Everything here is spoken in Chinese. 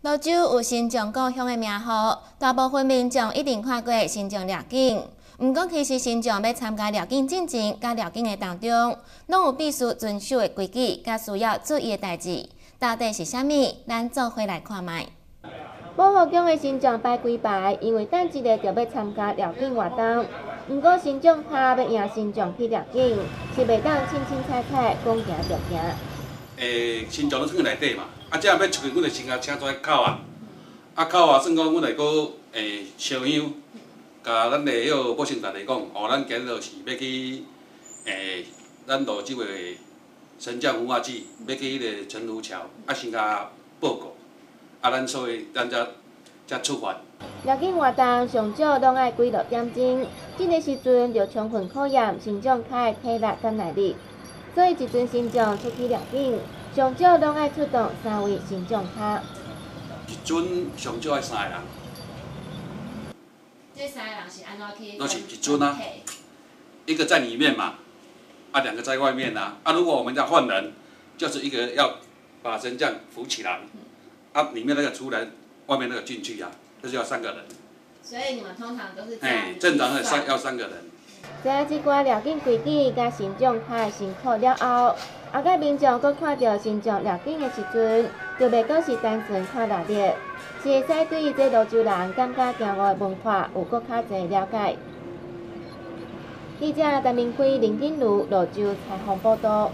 泸州有新疆故乡的名号，大部分民众一定看过新疆掠境。毋过，其实新疆要参加掠境进程，甲掠境的当中，拢有必须遵守的规矩，甲需要注意的代志。到底是啥物？咱做回来看卖。保护宫的新疆排几排，因为等一日就要参加掠境活动。毋过，新疆怕要赢新疆去掠境，是袂当清清彩彩讲行就行。诶，新疆都算内底嘛。啊，这样要出去，阮就先甲请出来口啊。啊，口啊，算讲阮来搁诶烧香，甲咱诶迄个百姓大家讲，哦，咱今日就是要去诶，咱泸州的神将文化祭，要去迄个陈湖桥，啊，先甲报告。啊，咱所以咱才才出发。入境活动上少拢爱几落点钟，这个时阵就充分考验新疆卡的体力跟耐力。所以，一阵新疆出去入境。上少拢爱出动三位新将卡。一尊上少爱三个人。这三个人是安怎去？那是一尊啊，一个在里面嘛，啊，两个在外面呐。啊，如果我们要换人，就是一个要把神将扶起来，啊，里面那个出来，外面那个进去啊，就是要三个人。所以你们通常都是？哎，正常的三要三个人。在即寡了境规矩甲新疆卡的辛苦了后。啊！个民众搁看到新疆掠境的时阵，就袂阁是单纯看热闹，是会使对于即泸州人感觉骄傲的文化有搁较侪了解。记者陈明辉、林金如泸州采访报道。